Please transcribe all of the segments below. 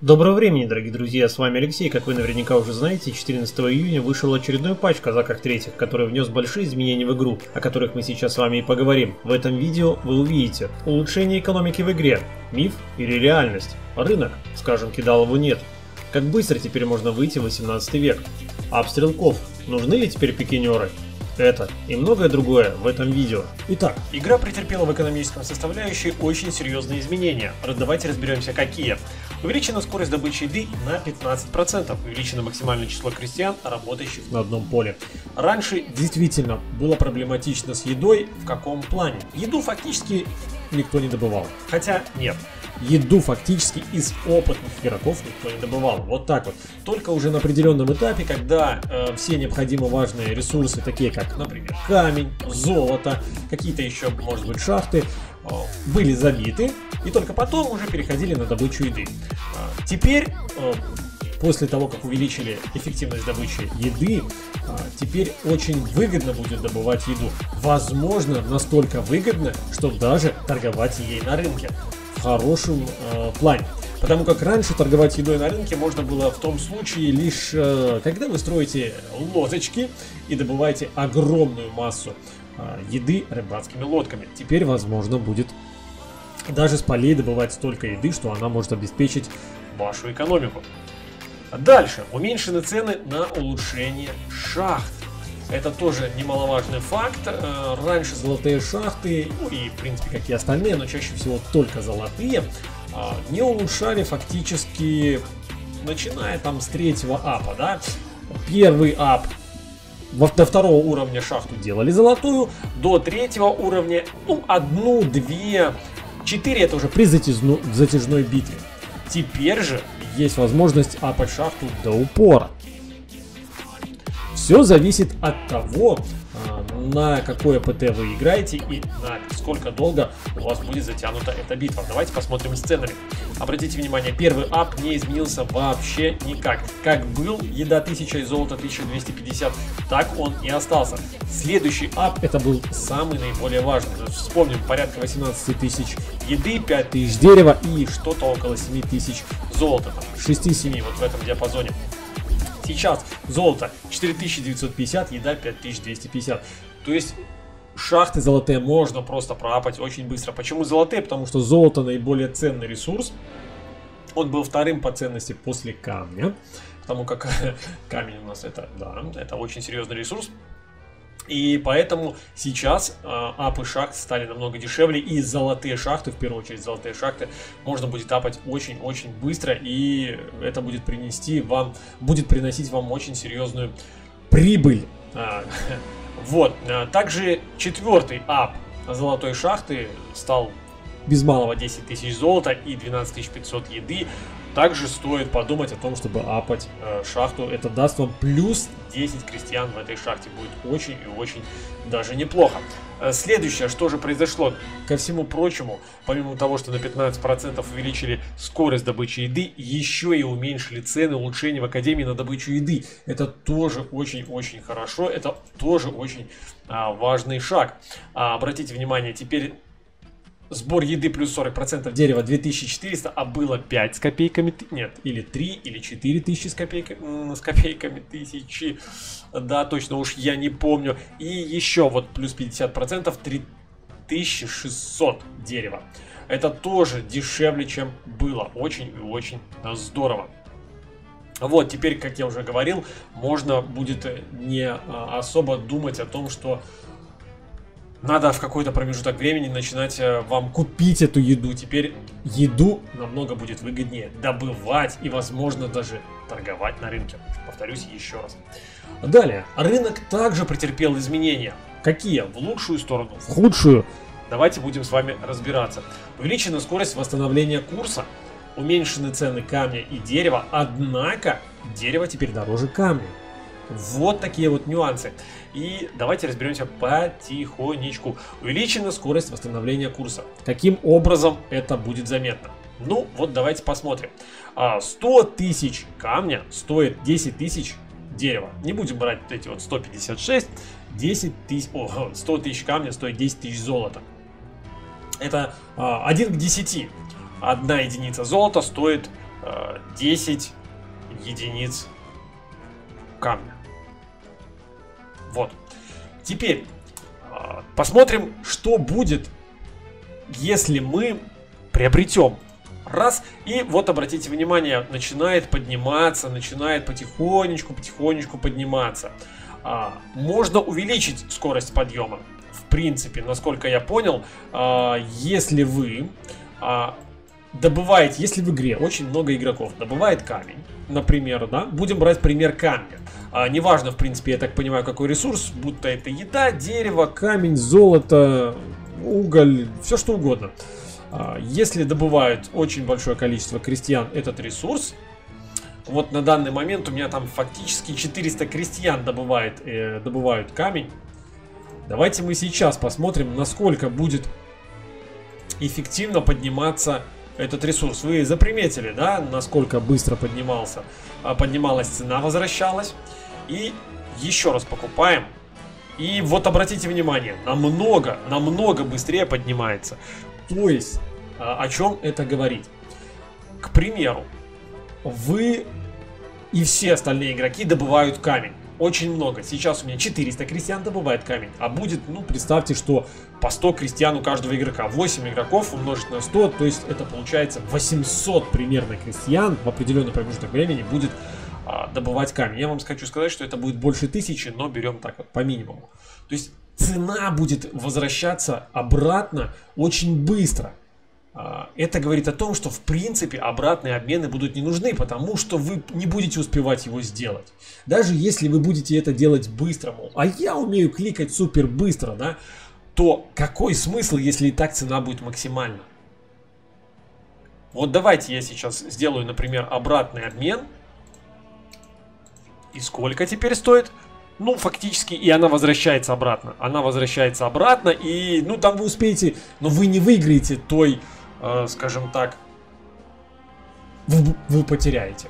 Доброго времени, дорогие друзья, с вами Алексей. Как вы наверняка уже знаете, 14 июня вышел очередной патч Казаках третьих, который внес большие изменения в игру, о которых мы сейчас с вами и поговорим. В этом видео вы увидите улучшение экономики в игре, миф или реальность, рынок, скажем, кидалову нет, как быстро теперь можно выйти в 18 век, обстрелков, нужны ли теперь пикинеры, это и многое другое в этом видео. Итак, игра претерпела в экономическом составляющей очень серьезные изменения. Давайте разберемся, какие. Увеличена скорость добычи еды на 15%. Увеличено максимальное число крестьян, работающих на одном поле. Раньше действительно было проблематично с едой. В каком плане? Еду фактически никто не добывал. Хотя нет, еду фактически из опытных игроков никто не добывал. Вот так вот. Только уже на определенном этапе, когда э, все необходимо важные ресурсы, такие как, например, камень, золото, какие-то еще, может быть, шахты, э, были забиты, и только потом уже переходили на добычу еды. Э, теперь э, после того, как увеличили эффективность добычи еды, э, теперь очень выгодно будет добывать еду. Возможно, настолько выгодно, что даже торговать ей на рынке хорошем э, плане. Потому как раньше торговать едой на рынке можно было в том случае лишь, э, когда вы строите лодочки и добываете огромную массу э, еды рыбацкими лодками. Теперь возможно будет даже с полей добывать столько еды, что она может обеспечить вашу экономику. Дальше. Уменьшены цены на улучшение шахт. Это тоже немаловажный факт. Э, раньше золотые шахты, ну и в принципе как и остальные, но чаще всего только золотые, а, не улучшали фактически, начиная там с третьего апа, да. Первый ап до второго уровня шахту делали золотую, до третьего уровня, ну, одну, две, четыре это уже при затяжной, затяжной битве. Теперь же есть возможность апать шахту до упора. Все зависит от того, а, на какое ПТ вы играете и на сколько долго у вас будет затянута эта битва. Давайте посмотрим сценами. Обратите внимание, первый ап не изменился вообще никак. Как был еда 1000 и золото 1250, так он и остался. Следующий ап это был самый наиболее важный. Вспомним, порядка 18 тысяч еды, 5 тысяч дерева и что-то около 7 тысяч золота. 6-7 вот в этом диапазоне. Сейчас золото 4950, еда 5250. То есть шахты золотые можно просто проапать очень быстро. Почему золотые? Потому что золото наиболее ценный ресурс. Он был вторым по ценности после камня. Потому как камень у нас это, да, это очень серьезный ресурс. И поэтому сейчас э, апы шахт стали намного дешевле, и золотые шахты, в первую очередь золотые шахты, можно будет апать очень-очень быстро, и это будет принести вам, будет приносить вам очень серьезную прибыль. А, вот, а, также четвертый ап золотой шахты стал без малого 10 тысяч золота и 12 500 еды. Также стоит подумать о том, чтобы апать э, шахту. Это даст вам плюс 10 крестьян в этой шахте. Будет очень и очень даже неплохо. Э, следующее, что же произошло? Ко всему прочему, помимо того, что на 15% увеличили скорость добычи еды, еще и уменьшили цены улучшения в Академии на добычу еды. Это тоже очень-очень хорошо. Это тоже очень а, важный шаг. А, обратите внимание, теперь сбор еды плюс 40% дерева 2400, а было 5 с копейками, нет, или 3, или 4 тысячи с копейками, с копейками тысячи, да, точно уж я не помню. И еще вот плюс 50%, 3600 дерева. Это тоже дешевле, чем было, очень и очень здорово. Вот, теперь, как я уже говорил, можно будет не а, особо думать о том, что надо в какой-то промежуток времени начинать э, вам купить эту еду. Теперь еду намного будет выгоднее добывать и, возможно, даже торговать на рынке. Повторюсь еще раз. Далее, рынок также претерпел изменения. Какие? В лучшую сторону, в худшую. Давайте будем с вами разбираться. Увеличена скорость восстановления курса, уменьшены цены камня и дерева, однако дерево теперь дороже камня. Вот такие вот нюансы. И давайте разберемся потихонечку. Увеличена скорость восстановления курса. Каким образом это будет заметно? Ну, вот давайте посмотрим. 100 а, тысяч камня стоит 10 тысяч дерева. Не будем брать вот эти вот 156. 10 тысяч, о, 100 тысяч камня стоит 10 тысяч золота. Это а, 1 к 10. Одна единица золота стоит 10 единиц камня. Вот. Теперь посмотрим, что будет, если мы приобретем Раз, и вот обратите внимание, начинает подниматься, начинает потихонечку, потихонечку подниматься. А, можно увеличить скорость подъема. В принципе, насколько я понял, а, если вы а, добываете, если в игре очень много игроков добывает камень, например, да, будем брать пример камня. А, неважно, в принципе, я так понимаю, какой ресурс, будто это еда, дерево, камень, золото, уголь, все что угодно. А, если добывают очень большое количество крестьян этот ресурс, вот на данный момент у меня там фактически 400 крестьян добывает, э, добывают камень. Давайте мы сейчас посмотрим, насколько будет эффективно подниматься этот ресурс. Вы заприметили, да, насколько быстро поднимался, а, поднималась цена, возвращалась. И еще раз покупаем. И вот обратите внимание, намного, намного быстрее поднимается. То есть, а, о чем это говорит? К примеру, вы и все остальные игроки добывают камень. Очень много. Сейчас у меня 400 крестьян добывает камень. А будет, ну, представьте, что по 100 крестьян у каждого игрока. 8 игроков умножить на 100, то есть это получается 800 примерно крестьян в определенный промежуток времени будет а, добывать камень. Я вам хочу сказать, что это будет больше тысячи, но берем так вот по минимуму. То есть цена будет возвращаться обратно очень быстро. А, это говорит о том, что в принципе обратные обмены будут не нужны, потому что вы не будете успевать его сделать. Даже если вы будете это делать быстро, мол, а я умею кликать супер быстро, да, то какой смысл, если и так цена будет максимальна? Вот давайте я сейчас сделаю, например, обратный обмен. И сколько теперь стоит? Ну, фактически, и она возвращается обратно. Она возвращается обратно, и, ну, там вы успеете, но вы не выиграете той скажем так, вы, вы потеряете.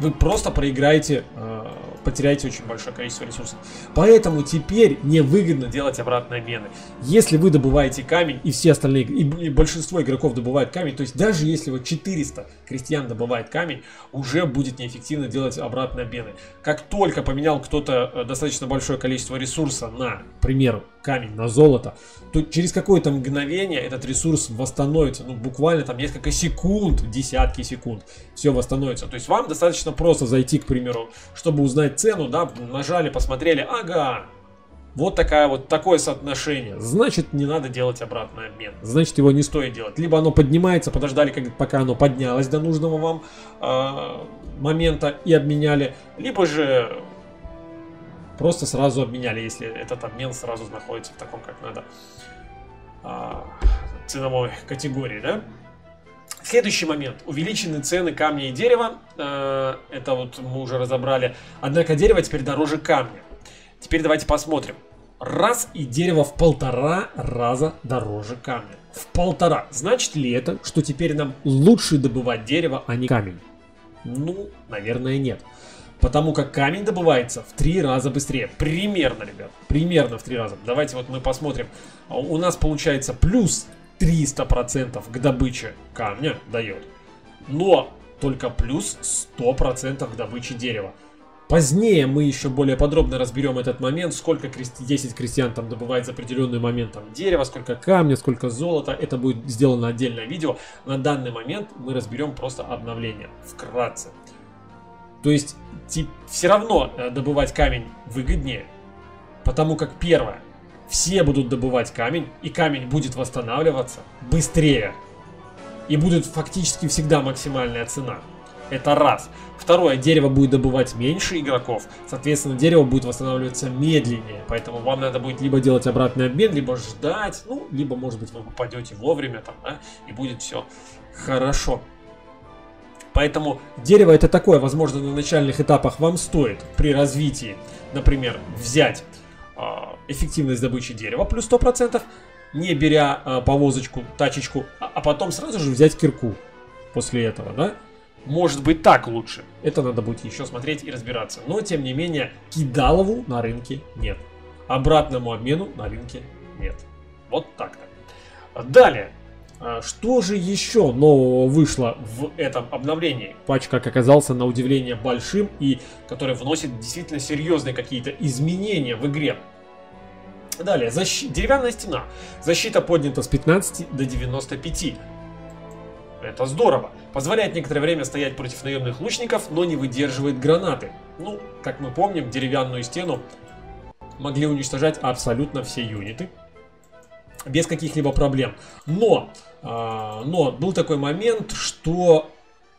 Вы просто проиграете э, потеряете очень большое количество ресурсов. Поэтому теперь невыгодно делать обратные обмены. Если вы добываете камень, и все остальные, и, и большинство игроков добывают камень, то есть даже если вот 400 крестьян добывает камень, уже будет неэффективно делать обратные обмены. Как только поменял кто-то э, достаточно большое количество ресурса на, к примеру, камень, на золото, то через какое-то мгновение этот ресурс восстановится, ну буквально там несколько секунд, десятки секунд, все восстановится. То есть вам достаточно просто зайти, к примеру, чтобы узнать цену, да, нажали, посмотрели, ага, вот такая вот такое соотношение. Значит, не надо делать обратный обмен. Значит, его не стоит делать. Либо оно поднимается, подождали, как, пока оно поднялось до нужного вам э, момента и обменяли. Либо же просто сразу обменяли, если этот обмен сразу находится в таком, как надо, э, ценовой категории, да. Следующий момент. Увеличены цены камня и дерева. Э, это вот мы уже разобрали. Однако дерево теперь дороже камня. Теперь давайте посмотрим. Раз и дерево в полтора раза дороже камня. В полтора. Значит ли это, что теперь нам лучше добывать дерево, а не камень? Ну, наверное, нет. Потому как камень добывается в три раза быстрее. Примерно, ребят. Примерно в три раза. Давайте вот мы посмотрим. У нас получается плюс 300% к добыче камня дает. Но только плюс 100% к добыче дерева. Позднее мы еще более подробно разберем этот момент, сколько крести... 10 крестьян там добывает за определенный момент там дерева, сколько камня, сколько золота. Это будет сделано отдельное видео. На данный момент мы разберем просто обновление, вкратце. То есть все равно э, добывать камень выгоднее, потому как первое, все будут добывать камень, и камень будет восстанавливаться быстрее. И будет фактически всегда максимальная цена. Это раз. Второе, дерево будет добывать меньше игроков, соответственно, дерево будет восстанавливаться медленнее, поэтому вам надо будет либо делать обратный обмен, либо ждать, ну, либо, может быть, вы попадете вовремя там, да, и будет все хорошо. Поэтому дерево это такое, возможно, на начальных этапах вам стоит при развитии, например, взять эффективность добычи дерева плюс 100%, не беря а, повозочку, тачечку, а, а потом сразу же взять кирку после этого, да? Может быть так лучше. Это надо будет еще смотреть и разбираться. Но, тем не менее, кидалову на рынке нет. Обратному обмену на рынке нет. Вот так-то. Далее. А что же еще нового вышло в этом обновлении? Патч, как оказался, на удивление большим и который вносит действительно серьезные какие-то изменения в игре. Далее, защи... деревянная стена. Защита поднята с 15 до 95. Это здорово. Позволяет некоторое время стоять против наемных лучников, но не выдерживает гранаты. Ну, как мы помним, деревянную стену могли уничтожать абсолютно все юниты. Без каких-либо проблем. Но, но был такой момент, что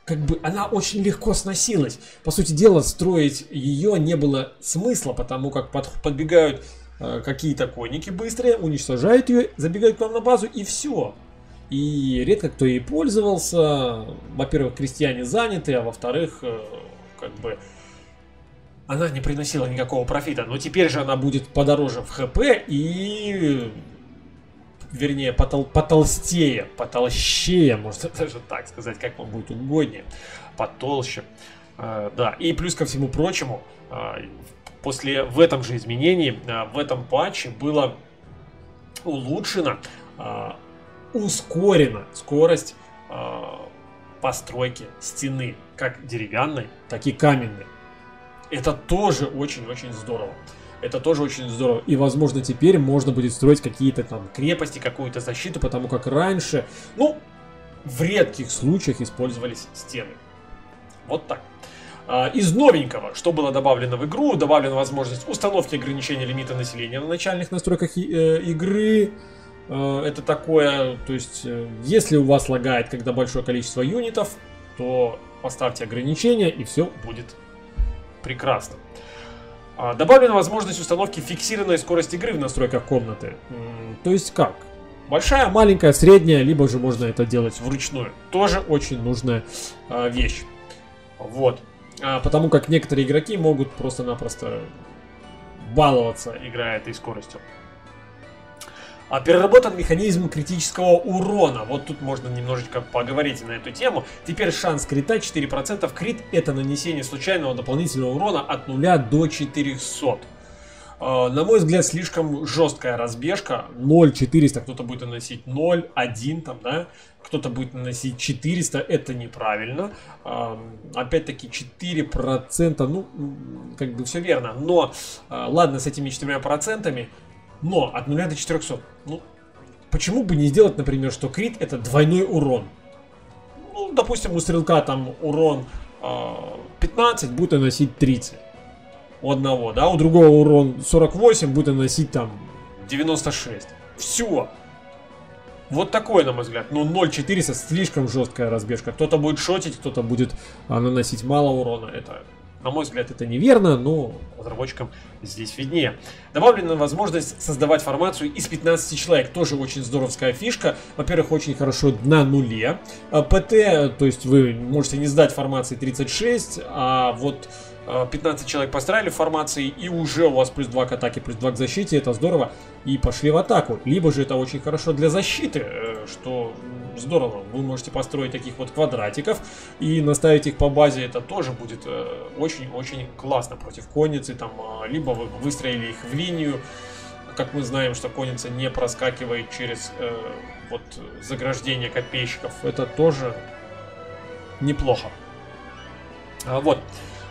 как бы она очень легко сносилась. По сути дела, строить ее не было смысла, потому как под, подбегают э, какие-то конники быстрые, уничтожают ее, забегают к вам на базу и все. И редко кто ей пользовался. Во-первых, крестьяне заняты, а во-вторых, э, как бы она не приносила никакого профита. Но теперь же она будет подороже в ХП и вернее, потол потолстее, потолщее, можно даже так сказать, как вам будет угоднее, потолще. Э, да, и плюс ко всему прочему, э, после в этом же изменении, э, в этом патче было улучшено, ускорена скорость постройки стены, как деревянной, так и каменной. Это тоже очень-очень здорово. Это тоже очень здорово. И, возможно, теперь можно будет строить какие-то там крепости, какую-то защиту, потому как раньше, ну, в редких случаях использовались стены. Вот так. А, из новенького, что было добавлено в игру, добавлена возможность установки ограничения лимита населения на начальных настройках э, игры. А, это такое, то есть, э, если у вас лагает, когда большое количество юнитов, то поставьте ограничения и все будет прекрасно. А, добавлена возможность установки фиксированной скорости игры в настройках комнаты. То есть как? Большая, маленькая, средняя, либо же можно это делать вручную. Тоже очень нужная а, вещь. Вот. А, потому как некоторые игроки могут просто-напросто баловаться, играя этой скоростью. А переработан механизм критического урона. Вот тут можно немножечко поговорить на эту тему. Теперь шанс крита 4%. Крит это нанесение случайного дополнительного урона от 0 до 400. А, на мой взгляд, слишком жесткая разбежка. 0,400, кто-то будет наносить 0, 1 там, да. Кто-то будет наносить 400, это неправильно. А, опять-таки 4%, ну, как бы все верно. Но, а, ладно, с этими 4%, но от 0 до 400. Ну, почему бы не сделать, например, что крит это двойной урон? Ну, допустим, у стрелка там урон э, 15 будет наносить 30. У одного, да, у другого урон 48 будет наносить там 96. Все. Вот такой, на мой взгляд. Ну, 0.400 слишком жесткая разбежка. Кто-то будет шотить, кто-то будет а, наносить мало урона. Это на мой взгляд, это неверно, но разработчикам здесь виднее. Добавлена возможность создавать формацию из 15 человек. Тоже очень здоровская фишка. Во-первых, очень хорошо на нуле. А, ПТ, то есть вы можете не сдать формации 36, а вот 15 а, человек построили формации, и уже у вас плюс 2 к атаке, плюс 2 к защите, это здорово, и пошли в атаку. Либо же это очень хорошо для защиты, э, что здорово. Вы можете построить таких вот квадратиков и наставить их по базе, это тоже будет э, очень-очень классно против конницы, там, либо вы выстроили их в линию, как мы знаем, что конница не проскакивает через э, вот заграждение копейщиков, это тоже неплохо. А, вот.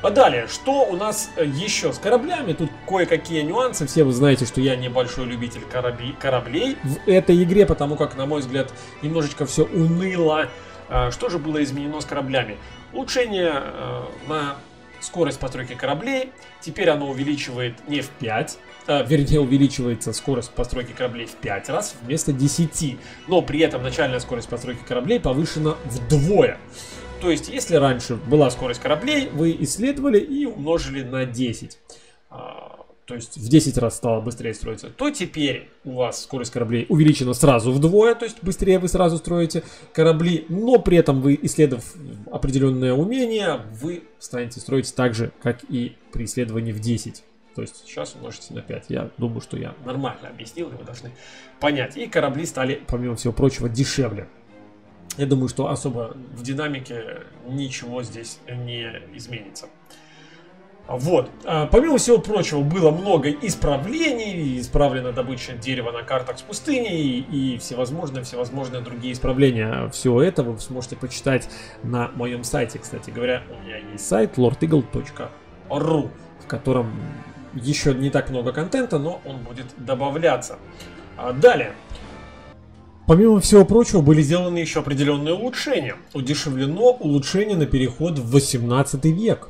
А далее, что у нас э, еще с кораблями? Тут кое-какие нюансы. Все вы знаете, что я небольшой любитель корабли, кораблей в этой игре, потому как, на мой взгляд, немножечко все уныло. А, что же было изменено с кораблями? Улучшение э, на скорость постройки кораблей. Теперь оно увеличивает не в 5, а, вернее увеличивается скорость постройки кораблей в 5 раз вместо 10. Но при этом начальная скорость постройки кораблей повышена вдвое. То есть, если раньше была скорость кораблей, вы исследовали и умножили на 10 а, то есть в 10 раз стало быстрее строиться, то теперь у вас скорость кораблей увеличена сразу вдвое, то есть быстрее вы сразу строите корабли, но при этом вы, исследовав определенное умение, вы станете строить так же, как и при исследовании в 10. То есть сейчас умножите на 5. Я думаю, что я нормально объяснил, и вы должны понять. И корабли стали, помимо всего прочего, дешевле. Я думаю, что особо в динамике ничего здесь не изменится. Вот. А, помимо всего прочего, было много исправлений. Исправлена добыча дерева на картах с пустыней и всевозможные, всевозможные другие исправления. Все это вы сможете почитать на моем сайте. Кстати говоря, у меня есть сайт lordeagle.ru, в котором еще не так много контента, но он будет добавляться. А далее. Помимо всего прочего, были сделаны еще определенные улучшения. Удешевлено улучшение на переход в 18 век.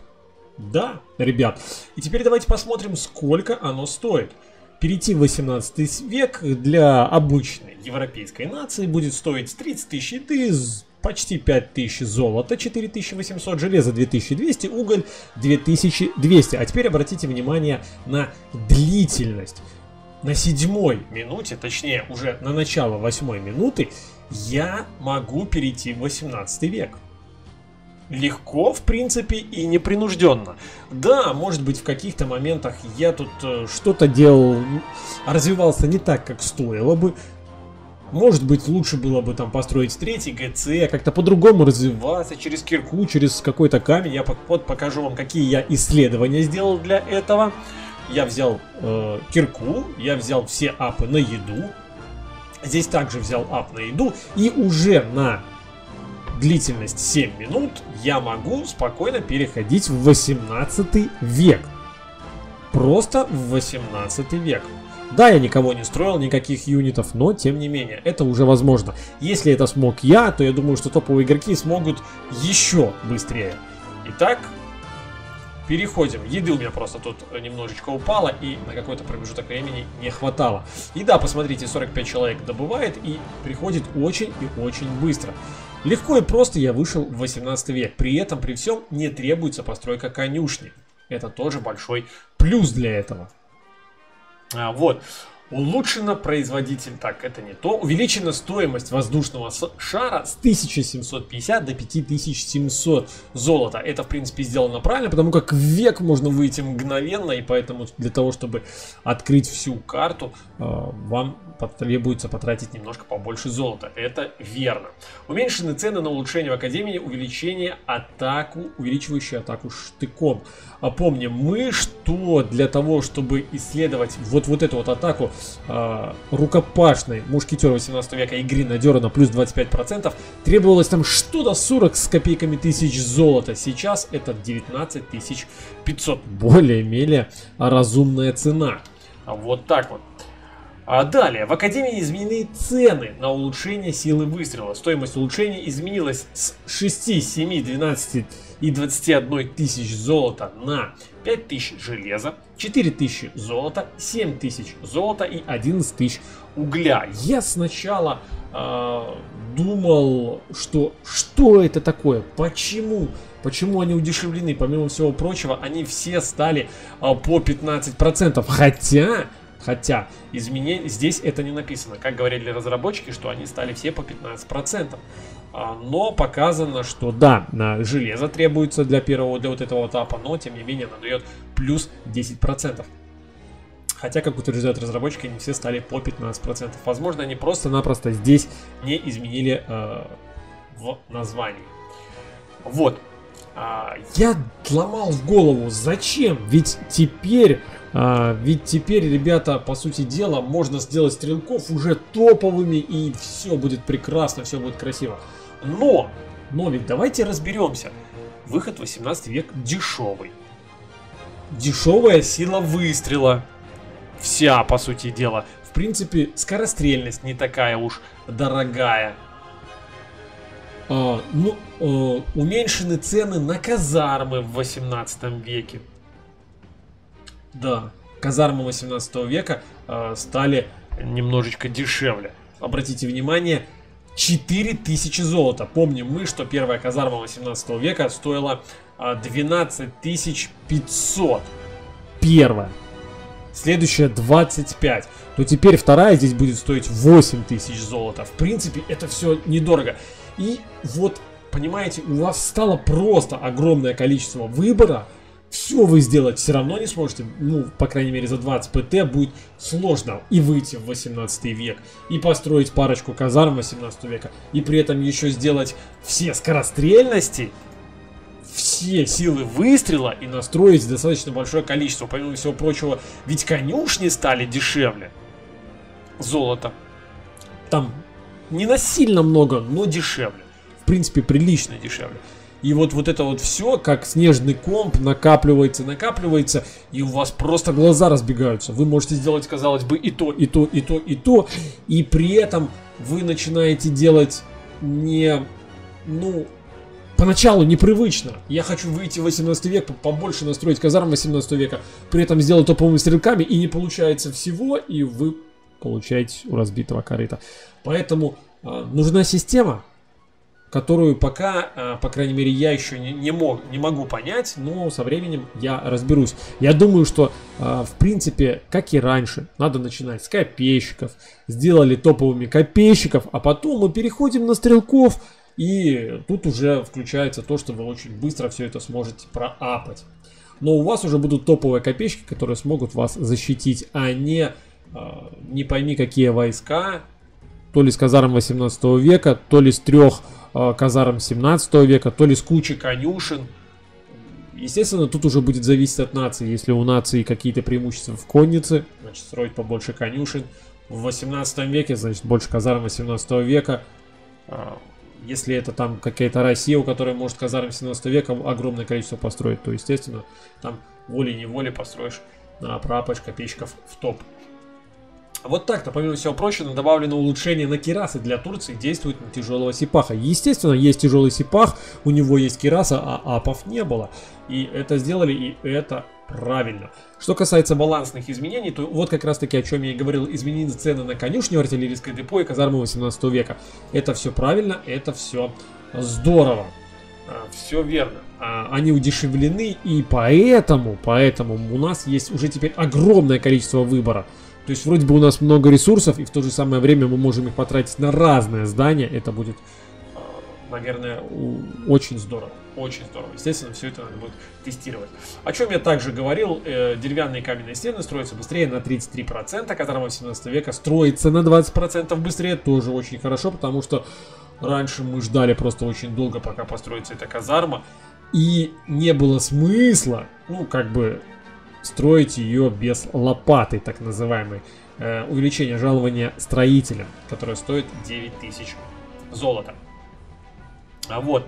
Да, ребят. И теперь давайте посмотрим, сколько оно стоит. Перейти в 18 век для обычной европейской нации будет стоить 30 тысяч еды, почти 5000 золота, 4800 железа, 2200 уголь, 2200. А теперь обратите внимание на длительность. На седьмой минуте, точнее уже на начало восьмой минуты, я могу перейти в 18 век легко, в принципе, и непринужденно. Да, может быть, в каких-то моментах я тут э, что-то делал, развивался не так, как стоило бы. Может быть, лучше было бы там построить третий ГЦ, как-то по-другому развиваться, через кирку, через какой-то камень. Я вот покажу вам, какие я исследования сделал для этого. Я взял э, кирку, я взял все апы на еду. Здесь также взял ап на еду. И уже на длительность 7 минут, я могу спокойно переходить в 18 век. Просто в 18 век. Да, я никого не строил, никаких юнитов, но тем не менее, это уже возможно. Если это смог я, то я думаю, что топовые игроки смогут еще быстрее. Итак, переходим. Еды у меня просто тут немножечко упало и на какой-то промежуток времени не хватало. И да, посмотрите, 45 человек добывает и приходит очень и очень быстро. Легко и просто я вышел в 18 век. При этом, при всем, не требуется постройка конюшни. Это тоже большой плюс для этого. А, вот. Улучшена производитель, так, это не то. Увеличена стоимость воздушного шара с 1750 до 5700 золота. Это, в принципе, сделано правильно, потому как в век можно выйти мгновенно, и поэтому для того, чтобы открыть всю карту, э, вам потребуется потратить немножко побольше золота. Это верно. Уменьшены цены на улучшение в Академии, увеличение атаку, увеличивающую атаку штыком. А помним мы, что для того, чтобы исследовать вот, вот эту вот атаку э, рукопашной мушкетера 18 века игры на Дерана плюс 25%, требовалось там что-то 40 с копейками тысяч золота. Сейчас это 19 500. Более-менее разумная цена. А вот так вот. А далее, в Академии изменены цены на улучшение силы выстрела. Стоимость улучшения изменилась с 6, 7, 12 и 21 тысяч золота на 5 тысяч железа, 4 тысячи золота, 7 тысяч золота и 11 тысяч угля. Я сначала э, думал, что что это такое, почему, почему они удешевлены, помимо всего прочего, они все стали э, по 15%, хотя Хотя изменение здесь это не написано. Как говорили разработчики, что они стали все по 15%. А, но показано, что да, железо требуется для первого, для вот этого этапа, но тем не менее она дает плюс 10%. Хотя, как утверждают разработчики, они все стали по 15%. Возможно, они просто-напросто здесь не изменили э, в названии. Вот. А, я ломал в голову, зачем? Ведь теперь а, ведь теперь, ребята, по сути дела, можно сделать стрелков уже топовыми, и все будет прекрасно, все будет красиво. Но, но ведь давайте разберемся. Выход 18 век дешевый. Дешевая сила выстрела. Вся, по сути дела. В принципе, скорострельность не такая уж дорогая. А, ну, а, уменьшены цены на казармы в 18 веке. Да, казармы 18 века э, стали немножечко дешевле. Обратите внимание, 4000 золота. Помним мы, что первая казарма 18 века стоила 12 500. Первая. Следующая 25. То теперь вторая здесь будет стоить 8 тысяч золота. В принципе, это все недорого. И вот, понимаете, у вас стало просто огромное количество выбора все вы сделать все равно не сможете, ну, по крайней мере, за 20 ПТ будет сложно и выйти в 18 век, и построить парочку казарм 18 века, и при этом еще сделать все скорострельности, все силы выстрела и настроить достаточно большое количество. Помимо всего прочего, ведь конюшни стали дешевле. Золото. Там не на сильно много, но дешевле. В принципе, прилично дешевле. И вот, вот это вот все, как снежный комп, накапливается, накапливается, и у вас просто глаза разбегаются. Вы можете сделать, казалось бы, и то, и то, и то, и то, и при этом вы начинаете делать не, ну, поначалу непривычно. Я хочу выйти в 18 век, побольше настроить казарм 18 века, при этом сделать топовыми стрелками, и не получается всего, и вы получаете у разбитого корыта. Поэтому э, нужна система, которую пока, э, по крайней мере, я еще не, не, мог, не могу понять, но со временем я разберусь. Я думаю, что, э, в принципе, как и раньше, надо начинать с копейщиков. Сделали топовыми копейщиков, а потом мы переходим на стрелков, и тут уже включается то, что вы очень быстро все это сможете проапать. Но у вас уже будут топовые копейщики, которые смогут вас защитить, а не, не пойми какие войска, то ли с казарм 18 века, то ли с трех казарм 17 века, то ли с кучей конюшен. Естественно, тут уже будет зависеть от нации. Если у нации какие-то преимущества в коннице, значит строить побольше конюшен. В 18 веке, значит, больше казарм 18 века. Э, если это там какая-то Россия, у которой может казарм 17 века огромное количество построить, то, естественно, там волей-неволей построишь на прапач копейщиков в топ. Вот так-то, помимо всего прочего, добавлено улучшение на кирасы для Турции действует на тяжелого сипаха. Естественно, есть тяжелый сипах, у него есть кираса, а апов не было. И это сделали, и это правильно. Что касается балансных изменений, то вот как раз таки о чем я и говорил, изменены цены на конюшню, артиллерийское депо и казармы 18 века. Это все правильно, это все здорово. А, все верно. А, они удешевлены, и поэтому, поэтому у нас есть уже теперь огромное количество выбора. То есть вроде бы у нас много ресурсов, и в то же самое время мы можем их потратить на разные здания. Это будет, наверное, очень здорово. Очень здорово. Естественно, все это надо будет тестировать. О чем я также говорил, э, деревянные каменные стены строятся быстрее на 33%, которым 18 века строится на 20% быстрее. Тоже очень хорошо, потому что раньше мы ждали просто очень долго, пока построится эта казарма. И не было смысла, ну, как бы, строить ее без лопаты, так называемой. Э, увеличение жалования строителям, которое стоит 9000 золота. А вот.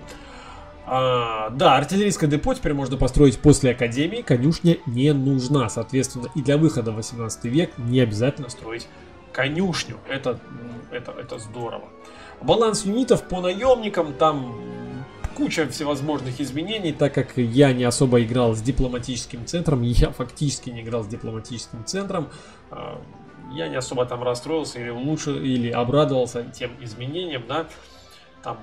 А, да, артиллерийское депо теперь можно построить после академии, конюшня не нужна, соответственно, и для выхода в 18 век не обязательно строить конюшню, это, это, это здорово. Баланс юнитов по наемникам, там куча всевозможных изменений, так как я не особо играл с дипломатическим центром, я фактически не играл с дипломатическим центром, а, я не особо там расстроился или лучше, или обрадовался тем изменениям, да, там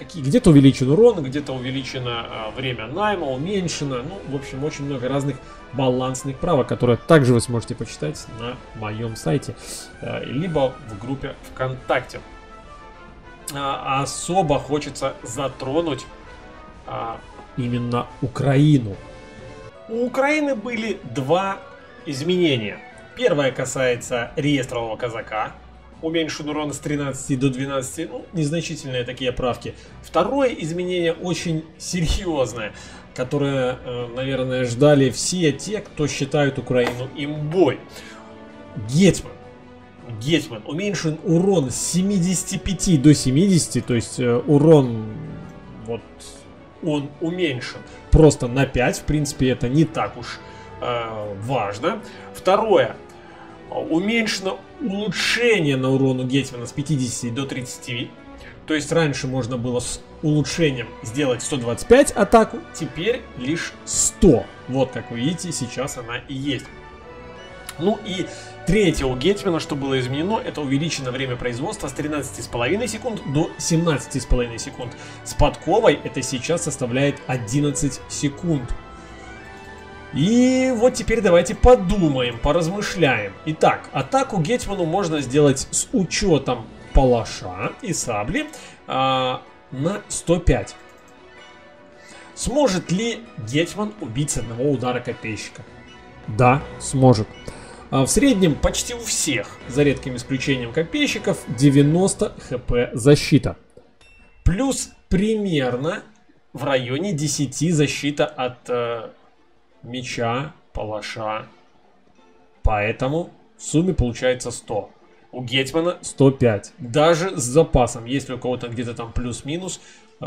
какие где-то увеличен урон, где-то увеличено э, время найма, уменьшено. Ну, в общем, очень много разных балансных правок, которые также вы сможете почитать на моем сайте, э, либо в группе ВКонтакте. А, особо хочется затронуть а, именно Украину. У Украины были два изменения. Первое касается реестрового казака, уменьшен урон с 13 до 12, ну, незначительные такие правки. Второе изменение очень серьезное, которое, э, наверное, ждали все те, кто считают Украину имбой. Гетман. Гетман. Уменьшен урон с 75 до 70, то есть э, урон вот он уменьшен просто на 5. В принципе, это не так уж э, важно. Второе. Уменьшено улучшение на урон у Гетмана с 50 до 30. То есть раньше можно было с улучшением сделать 125 атаку, теперь лишь 100. Вот как вы видите, сейчас она и есть. Ну и третье у Гетмана, что было изменено, это увеличено время производства с 13,5 секунд до 17,5 секунд. С подковой это сейчас составляет 11 секунд. И вот теперь давайте подумаем, поразмышляем. Итак, атаку Гетману можно сделать с учетом палаша и сабли а, на 105. Сможет ли Гетман убить с одного удара копейщика? Да, сможет. А в среднем почти у всех, за редким исключением копейщиков, 90 хп защита. Плюс примерно в районе 10 защита от э, меча, палаша. Поэтому в сумме получается 100. У Гетмана 105. Даже с запасом. Если у кого-то где-то там плюс-минус, э,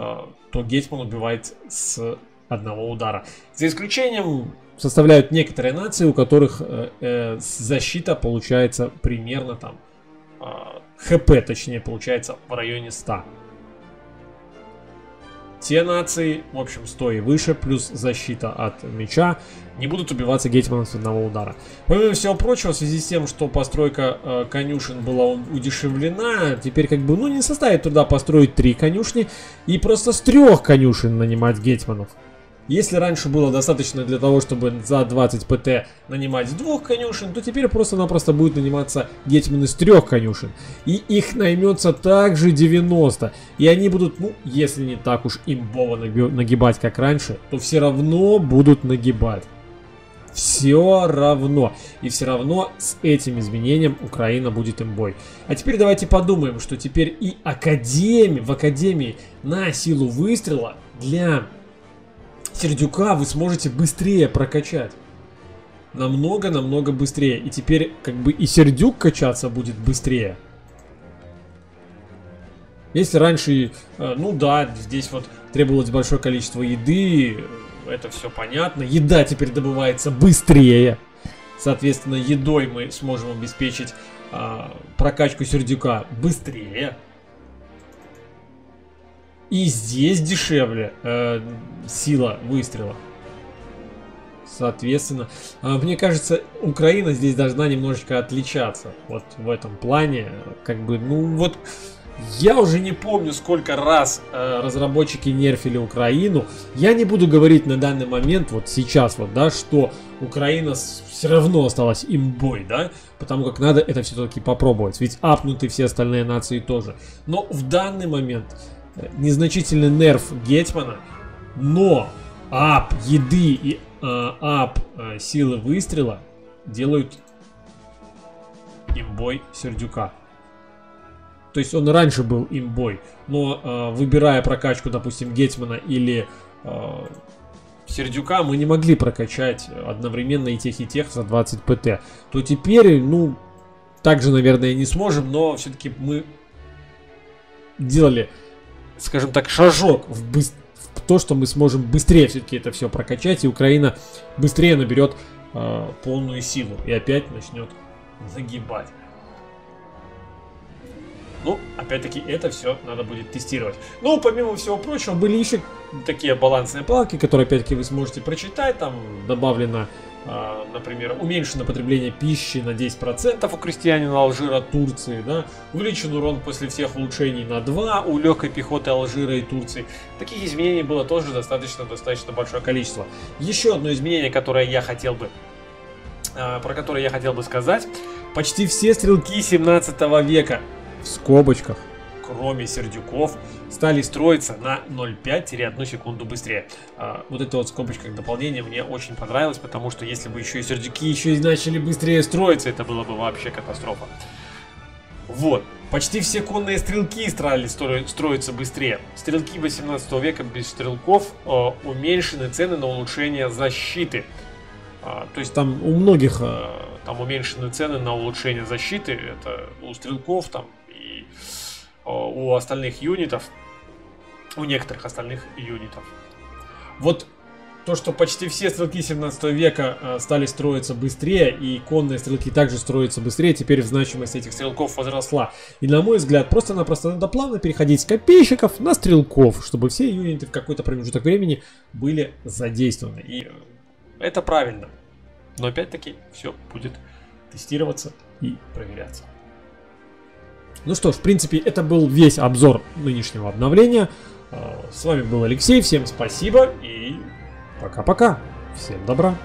то Гетман убивает с одного удара. За исключением составляют некоторые нации, у которых э, э, защита получается примерно там э, ХП, точнее, получается в районе 100. Те нации, в общем, 100 и выше, плюс защита от меча, не будут убиваться гетманом с одного удара. Помимо всего прочего, в связи с тем, что постройка э, конюшен была удешевлена, теперь как бы, ну, не составит труда построить три конюшни и просто с трех конюшен нанимать гетманов. Если раньше было достаточно для того, чтобы за 20 ПТ нанимать двух конюшен, то теперь просто-напросто будет наниматься гетман из трех конюшен. И их наймется также 90. И они будут, ну, если не так уж имбово нагибать, как раньше, то все равно будут нагибать. Все равно. И все равно с этим изменением Украина будет имбой. А теперь давайте подумаем, что теперь и Академии, в Академии на силу выстрела для Сердюка вы сможете быстрее прокачать. Намного-намного быстрее. И теперь как бы и Сердюк качаться будет быстрее. Если раньше, э, ну да, здесь вот требовалось большое количество еды, это все понятно. Еда теперь добывается быстрее. Соответственно, едой мы сможем обеспечить а, прокачку сердюка быстрее. И здесь дешевле э, сила выстрела. Соответственно, э, мне кажется, Украина здесь должна немножечко отличаться. Вот в этом плане. Как бы, ну вот... Я уже не помню, сколько раз э, разработчики нерфили Украину. Я не буду говорить на данный момент, вот сейчас, вот, да, что Украина все равно осталась имбой, да, потому как надо это все-таки попробовать. Ведь апнуты все остальные нации тоже. Но в данный момент незначительный нерв Гетмана, но ап еды и э, ап э, силы выстрела делают имбой Сердюка. То есть он раньше был имбой, но э, выбирая прокачку, допустим, Гетмана или э, Сердюка, мы не могли прокачать одновременно и тех, и тех за 20 ПТ. То теперь, ну, также, наверное, не сможем, но все-таки мы делали скажем так, шажок в, быс- в то, что мы сможем быстрее все-таки это все прокачать, и Украина быстрее наберет э, полную силу и опять начнет загибать. Ну, опять-таки, это все надо будет тестировать. Ну, помимо всего прочего, были еще такие балансные планки, которые, опять-таки, вы сможете прочитать. Там добавлено например, уменьшено потребление пищи на 10% у крестьянина Алжира Турции, да, увеличен урон после всех улучшений на 2 у легкой пехоты Алжира и Турции. Таких изменений было тоже достаточно, достаточно большое количество. Еще одно изменение, которое я хотел бы, а, про которое я хотел бы сказать. Почти все стрелки 17 века, в скобочках, кроме сердюков, стали строиться на 0,5-1 секунду быстрее. А, вот это вот скобочка как дополнение мне очень понравилось, потому что если бы еще и сердюки еще и начали быстрее строиться, это было бы вообще катастрофа. Вот. Почти все конные стрелки стали строиться быстрее. Стрелки 18 века без стрелков э, уменьшены цены на улучшение защиты. А, то есть там у многих э, там уменьшены цены на улучшение защиты. Это у стрелков там э, у остальных юнитов у некоторых остальных юнитов. Вот то, что почти все стрелки 17 века э, стали строиться быстрее, и конные стрелки также строятся быстрее, теперь значимость этих стрелков возросла. И на мой взгляд, просто-напросто надо плавно переходить с копейщиков на стрелков, чтобы все юниты в какой-то промежуток времени были задействованы. И э, это правильно. Но опять-таки все будет тестироваться и проверяться. Ну что ж, в принципе, это был весь обзор нынешнего обновления. С вами был Алексей, всем спасибо и пока-пока. Всем добра.